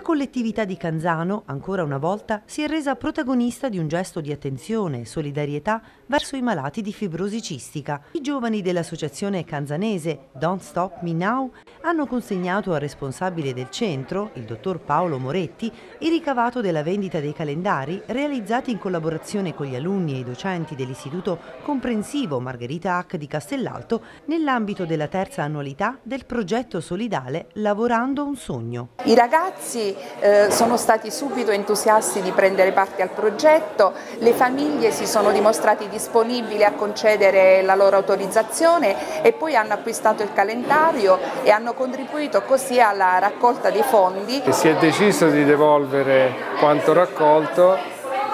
La collettività di Canzano, ancora una volta, si è resa protagonista di un gesto di attenzione e solidarietà verso i malati di fibrosi cistica. I giovani dell'associazione canzanese Don't Stop Me Now hanno consegnato al responsabile del centro, il dottor Paolo Moretti, il ricavato della vendita dei calendari realizzati in collaborazione con gli alunni e i docenti dell'Istituto Comprensivo Margherita Hack di Castellalto nell'ambito della terza annualità del progetto solidale Lavorando un sogno. I ragazzi eh, sono stati subito entusiasti di prendere parte al progetto, le famiglie si sono dimostrati disponibili a concedere la loro autorizzazione e poi hanno acquistato il calendario e hanno contribuito così alla raccolta dei fondi. Si è deciso di devolvere quanto raccolto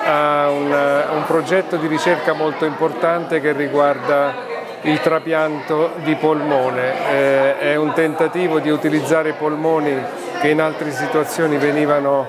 a un, un progetto di ricerca molto importante che riguarda il trapianto di polmone. Eh, è un tentativo di utilizzare polmoni che in altre situazioni venivano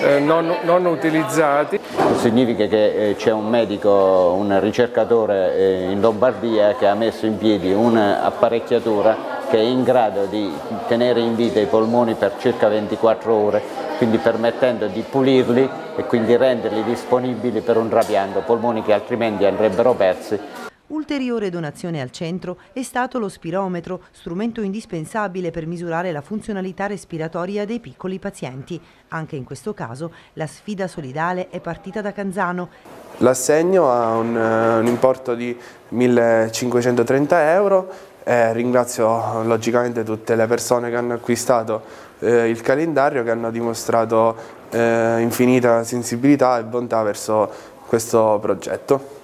eh, non, non, utilizzati. Significa che eh, c'è un medico, un ricercatore eh, in Lombardia che ha messo in piedi un'apparecchiatura che è in grado di tenere in vita i polmoni per circa 24 ore, quindi permettendo di pulirli e quindi renderli disponibili per un trapianto, polmoni che altrimenti andrebbero persi. Ulteriore donazione al centro è stato lo spirometro, strumento indispensabile per misurare la funzionalità respiratoria dei piccoli pazienti. Anche in questo caso la sfida solidale è partita da Canzano. L'assegno ha un, eh, un importo di 1530 euro eh, ringrazio logicamente tutte le persone che hanno acquistato eh, il calendario che hanno dimostrato eh, infinita sensibilità e bontà verso questo progetto.